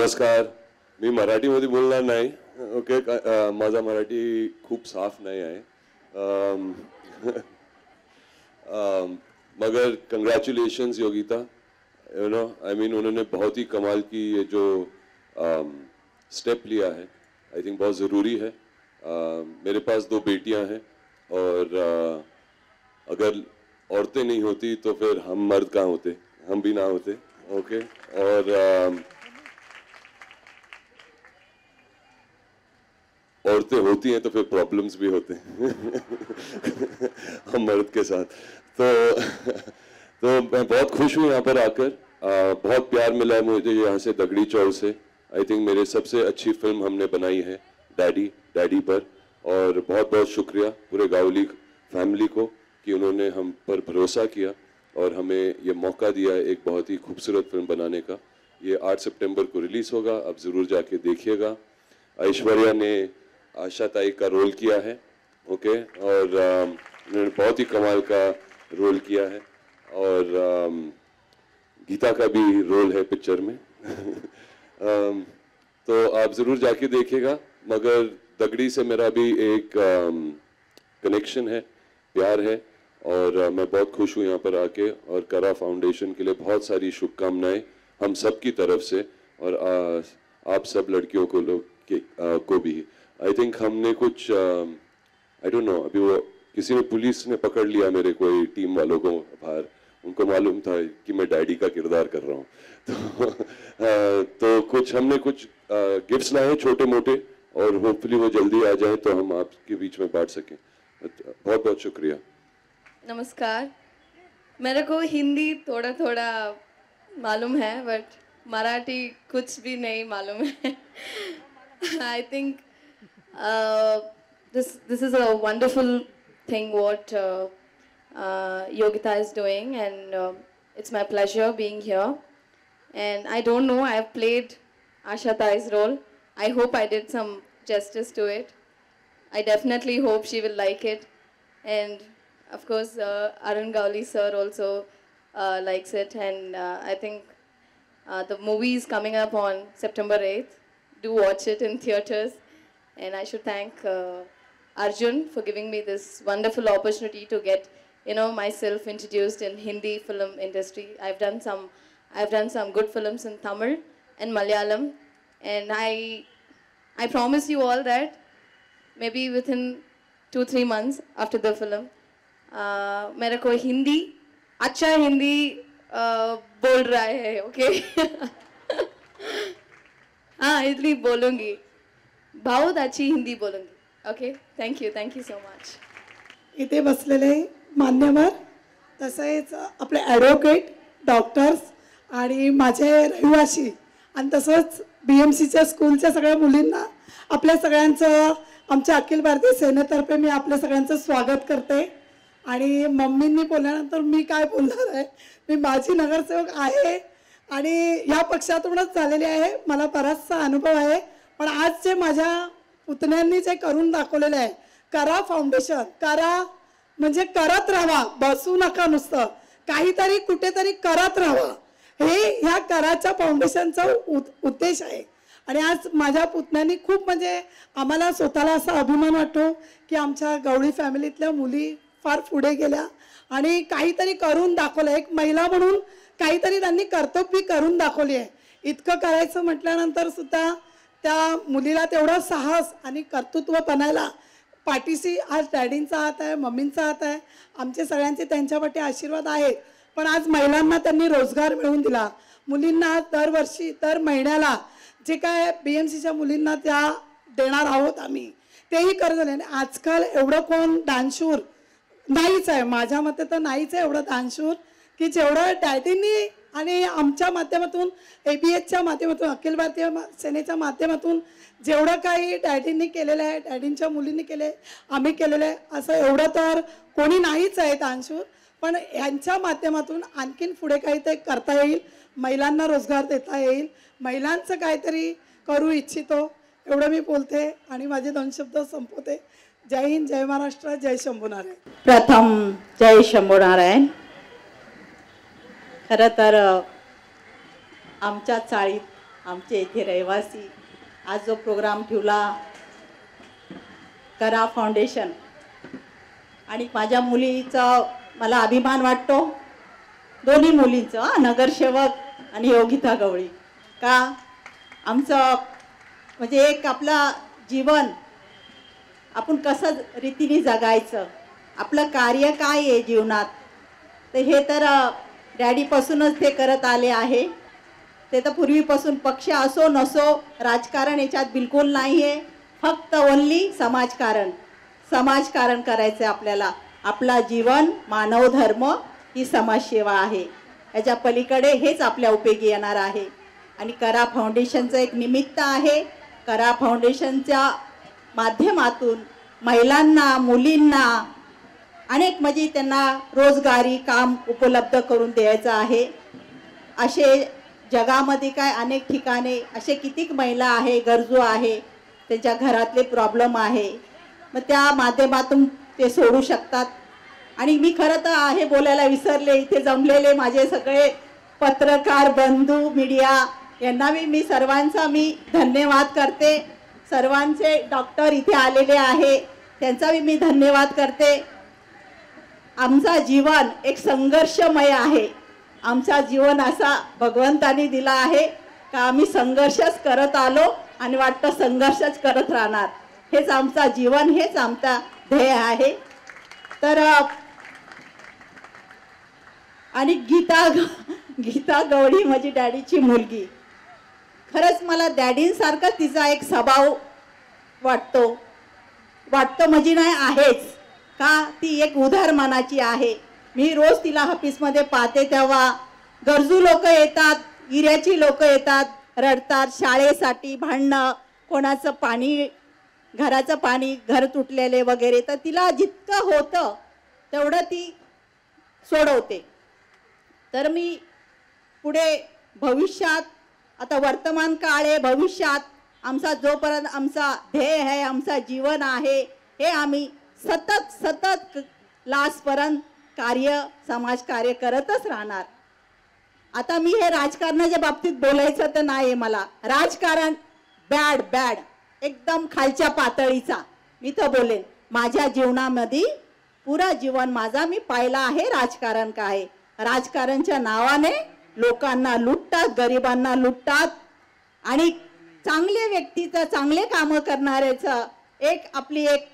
नमस्कार. मी मराठीमध्ये बोलणार नाही. ओके माझा मराठी खूप साफ़ नहीं है मगर congratulations Yogita. You know I mean उन्होंने बहुत ही कमाल की ये जो स्टेप लिया है. आई थिंक बहुत ज़रूरी है. मेरे पास दो बेटियाँ हैं और अगर औरतें नहीं होती तो फिर हम मर्द कहाँ होते? हम भी ना होते. ओके और औरतें होती हैं तो फिर प्रॉब्लम्स भी होते हैं। हम मर्द के साथ। तो तो मैं बहुत खुश हूँ यहाँ पर आकर। आ, बहुत प्यार मिला है मुझे यहाँ से दगड़ी चौड़ से। आई थिंक मेरे सबसे अच्छी फ़िल्म हमने बनाई है डैडी डैडी पर। और बहुत बहुत शुक्रिया पूरे गावली फैमिली को कि उन्होंने हम पर भरोसा किया और हमें ये मौका दिया एक बहुत ही खूबसूरत फ़िल्म बनाने का। ये 8 सितंबर को रिलीज़ होगा आप ज़रूर जाके देखिएगा। ऐश्वर्या ने आशा ताई का रोल किया है ओके और अम, उन्होंने बहुत ही कमाल का रोल किया है और गीता का भी रोल है पिक्चर में। तो आप ज़रूर जाके देखिएगा मगर दगड़ी से मेरा भी एक कनेक्शन है प्यार है और मैं बहुत खुश हूँ यहाँ पर आके और करा फाउंडेशन के लिए बहुत सारी शुभकामनाएँ हम सब की तरफ़ से और अ, आप सब लड़कियों को लोग के, अ, को भी। आई थिंक हमने कुछ आई डोंट नो अभी वो किसी ने पुलिस ने पकड़ लिया मेरे कोई टीम वालों को बाहर। उनको मालूम था कि मैं डैडी का किरदार कर रहा हूँ। तो तो कुछ हमने कुछ गिफ्ट्स लाए छोटे मोटे और होपफुली वो जल्दी आ जाए तो हम आपके बीच में बांट सकें। बहुत बहुत शुक्रिया। नमस्कार। मेरे को हिंदी थोड़ा थोड़ा मालूम है, बट मराठी कुछ भी नहीं मालूम है। I think Uh, this this is a wonderful thing what uh, uh, Yogita is doing, and uh, it's my pleasure being here. And I don't know, I've played Asha role. I hope I did some justice to it. I definitely hope she will like it. And of course, uh, Arun Gawli sir also uh, likes it, and I think the movie is coming up on September 8th. Do watch it in theaters. And I should thank uh, Arjun for giving me this wonderful opportunity to get, you know, myself introduced in Hindi film industry. I've done some, I've done some good films in Tamil and Malayalam, and I, I promise you all that maybe within two three months after the film, uh, मेरे को हिंदी अच्छा Hindi uh, बोल रहा है okay हाँ इतनी बोलूँगी भाऊ अच्छी हिंदी बोलून okay thank you thank you so much इथे बसलेले मान्यवर तसेच आपले ॲडव्होकेट डॉक्टर्स आणि माझे रहिवासी आणि तसंच बी एम सीच्या स्कूलच्या सगळ्या मुलींना आपल्या सगळ्यांचं आमच्या अखिल भारतीय सेनेतर्फे मी आपल्या सगळ्यांचं स्वागत करते. आणि मम्मींनी बोलल्यानंतर मी काय बोलणार आहे? मी माझी नगरसेवक आहे आणि या पक्षातूनच झालेली आहे. मला बराचसा अनुभव आहे. पण आज जे माझ्या पुतण्यांनी जे करून दाखवलेलं आहे करा फाउंडेशन करा म्हणजे करत राहा बसू नका नुसतं. काहीतरी कुठेतरी करत राहा. हे ह्या कराच्या फाउंडेशनचा उद- उद्देश आहे. आणि आज माझ्या पुतण्यांनी खूप म्हणजे आम्हाला स्वतःला असा अभिमान वाटतो की आमच्या गवळी फॅमिलीतल्या मुली फार पुढे गेल्या. आणि काहीतरी करून दाखवलं एक महिला म्हणून काहीतरी त्यांनी कर्तव्य करून दाखवली आहे. इतकं करायचं म्हटल्यानंतर सुद्धा त्या मुलीला तेवढं साहस आणि कर्तृत्व बनायला पाठीशी आज डॅडींचा हात आहे मम्मींचा हात आहे आमचे सगळ्यांचे त्यांच्यापाठी आशीर्वाद आहेत. पण आज महिलांना त्यांनी रोजगार मिळवून दिला. मुलींना दरवर्षी दर महिन्याला जे काय बी एम सीच्या मुलींना त्या देणार आहोत आम्ही तेही करत झाले आणि आजकाल एवढं कोण दानशूर नाहीच आहे. माझ्या मते तर नाहीच आहे एवढं दानशूर की जेवढं डॅडींनी आणि आमच्या माध्यमातून ए बी एचच्या माध्यमातून अखिल भारतीय सेनेच्या माध्यमातून जेवढं काही डॅडींनी केलेलं आहे डॅडींच्या मुलींनी केले आम्ही केलेलं आहे असं एवढं तर कोणी नाहीच आहे तांशूर पण यांच्या माध्यमातून आणखीन पुढे काही ते करता येईल महिलांना रोजगार देता येईल महिलांचं काहीतरी करू इच्छितो एवढं मी बोलते आणि माझे दोन शब्द संपवते. जय हिंद जय महाराष्ट्र जय शंभूनारायण प्रथम जय शंभू नारायण. खरं तर आमच्या चाळीत आमचे इथे रहिवासी आज जो प्रोग्राम ठेवला करा फाउंडेशन. आणि माझ्या मुलीचा मला अभिमान वाटतो. दोन्ही मुलींचं नगरसेवक आणि योगिता गवळी. का? आमचं म्हणजे एक आपलं जीवन आपण कसं रीतीने जगायचं आपलं कार्य काय आहे जीवनात? तर हे तर डॅडीपासूनच ते करत आले आहे. ते तर पूर्वीपासून पक्ष असो नसो राजकारण याच्यात बिलकुल नाही आहे फक्त ओनली समाजकारण. समाजकारण करायचं आहे आपल्याला. आपला जीवन मानव धर्म ही समाजसेवा आहे. याच्या पलीकडे हेच आपल्या उपयोगी येणार आहे. आणि करा फाउंडेशनचं एक निमित्त आहे. करा फाउंडेशनच्या माध्यमातून महिलांना मुलींना अनेक म्हणजे त्यांना रोजगारी काम उपलब्ध करून द्यायचं आहे. असे जगामध्ये काय अनेक ठिकाणे असे कितीक महिला आहे गरजू आहे त्यांच्या घरातले प्रॉब्लेम आहे. मग त्या माध्यमातून ते सोडू शकतात. आणि मी खरं तर आहे बोलायला विसरले इथे जमलेले माझे सगळे पत्रकार बंधू मीडिया यांना मी मी सर्वांचा मी धन्यवाद करते. सर्वांचे डॉक्टर इथे आलेले आहे त्यांचा मी मी धन्यवाद करते. आमचा जीवन एक संघर्षमय आहे. आमचा जीवन असा भगवंतानी दिला आहे का आम्ही संघर्षच करत आलो आणि वाटतं संघर्षच करत राहणार. हेच आमचा जीवन हेच आमचा ध्येय आहे. तर आणि गीता गीता गवळी माझी डॅडीची मुलगी. खरंच मला डॅडींसारखा तिचा एक स्वभाव वाटतो. वाटतं म्हणजे नाही आहेच. का ती एक उदार मनाची आहे? मी रोज तिला ऑफिसमध्ये पाहते तेव्हा गरजू लोक येतात इऱ्याची लोक येतात रडतात शाळेसाठी भांडणं कोणाचं पाणी घराचं पाणी घर तुटलेले वगैरे. तर तिला जितकं होतं तेवढं ती सोडवते. तर मी पुढे भविष्यात आता वर्तमान काळ आहे भविष्यात आमचा जोपर्यंत आमचा ध्येय आहे आमचा जीवन आहे हे आम्ही सतत सतत लास्टपर्यंत कार्य समाजकार्य करतच राहणार. आता मी हे राजकारणाच्या बाबतीत बोलायचं तर नाही आहे मला. राजकारण बॅड बॅड एकदम खालच्या पातळीचा. मी तर बोलेन. माझ्या जीवनामध्ये पुरा जीवन माझा मी पाहिला आहे राजकारण काय. राजकारणच्या नावाने लोकांना लुटतात गरिबांना लुटतात. आणि चांगले व्यक्तीचं चांगले कामं करणाऱ्याचं एक आपली एक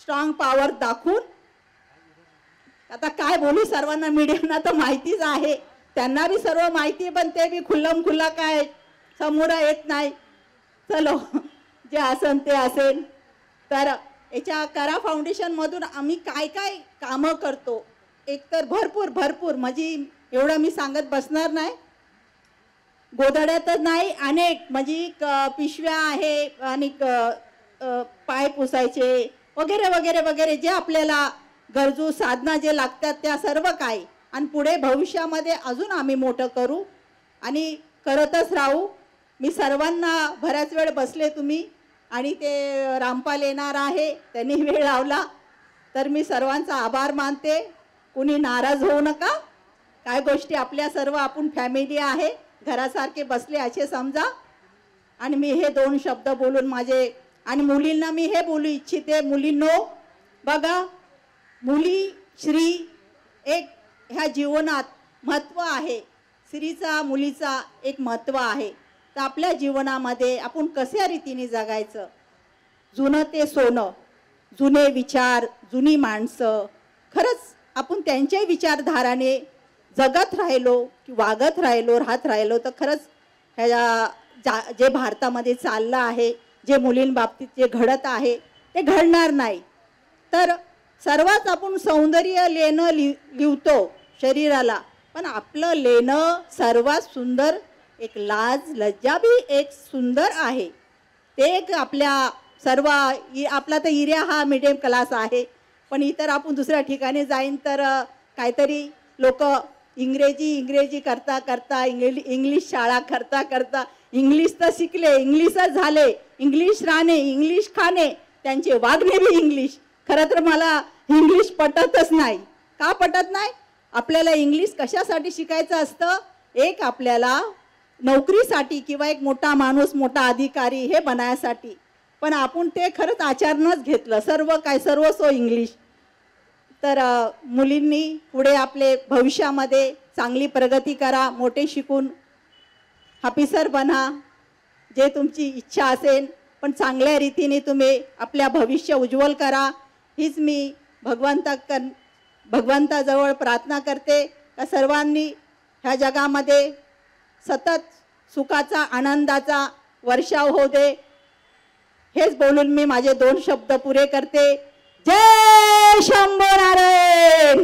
स्ट्रॉंग पॉवर दाखवून. आता काय बोलू सर्वांना मीडियांना तर माहितीच आहे. त्यांना बी सर्व माहिती पण ते बी खुल्लम खुल्ला काय समोर येत नाही. चलो जे असेल ते असेल. तर याच्या करा फाउंडेशनमधून आम्ही काय काय कामं करतो. एक तर भरपूर भरपूर. म्हणजे एवढं मी सांगत बसणार नाही. गोधड्यातच नाही अनेक. म्हणजे क- पिशव्या आहे आणि क- पाय पुसायचे. वगैरे वगैरे वगैरे जे आपल्याला गरजू साधना जे लागतात त्या सर्व काय आणि पुढे भविष्यामध्ये अजून आम्ही मोठं करू. आणि करतच राहू. मी सर्वांना बऱ्याच वेळ बसले तुम्ही. आणि ते रामपाल येणार आहे त्यांनी वेळ लावला. तर मी सर्वांचा आभार मानते. कुणी नाराज होऊ नका. काय गोष्टी आपल्या सर्व आपण फॅमिली आहे. घरासारखे बसले असे समजा. आणि मी हे दोन शब्द बोलून माझे आणि मुलींना मी हे बोलू इच्छिते मुलींनो बघा मुली श्री एक ह्या जीवनात महत्त्व आहे. स्त्रीचा मुलीचा एक महत्त्व आहे. तर आपल्या जीवनामध्ये आपण कशा रीतीने जगायचं? जुनं ते सोनं जुने विचार जुनी माणसं खरंच आपण त्यांच्याही विचारधाराने जगत राहिलो की वागत राहिलो राहत राहिलो तर खरंच ह्या जा जे भारतामध्ये चाललं आहे जे मुलींबाबतीत जे घडत आहे ते घडणार नाही. तर सर्वात आपण सौंदर्य लेणं लि लिहितो शरीराला. पण आपलं लेणं सर्वात सुंदर एक लाज लज्जा बी एक सुंदर आहे. ते एक आपल्या सर्व इ- आपला तर इरिया हा मिडियम क्लास आहे. पण इतर आपण दुसऱ्या ठिकाणी जाईन तर काहीतरी लोक इंग्रजी इंग्रजी करता करता इंग्लि इंग्लिश शाळा करता करता इंग्लिश तर शिकले इंग्लिशच झाले इंग्लिश राहणे इंग्लिश खाणे त्यांचे वागणे बी इंग्लिश. खरं तर मला इंग्लिश पटतच नाही. का पटत नाही? आपल्याला इंग्लिश कशासाठी शिकायचं असतं? एक आपल्याला नोकरीसाठी किंवा एक मोठा माणूस मोठा अधिकारी हे बनायसाठी. पण आपण ते खरंच आचारणच घेतलं. सर्व काय सर्व सो इंग्लिश. तर मुलींनी पुढे आपले भविष्यामध्ये चांगली प्रगती करा मोठे शिकून ऑफिसर बना जे तुमची इच्छा असेल पण चांगल्या रीतीने तुम्ही आपल्या भविष्य उज्ज्वल करा. हीच मी भगवंता कन भगवंताजवळ प्रार्थना करते. का सर्वांनी ह्या जगामध्ये सतत सुखाचा आनंदाचा वर्षाव होऊ दे. हेच बोलून मी माझे दोन शब्द पुरे करते. জয় শম্ভু নারায়ণ।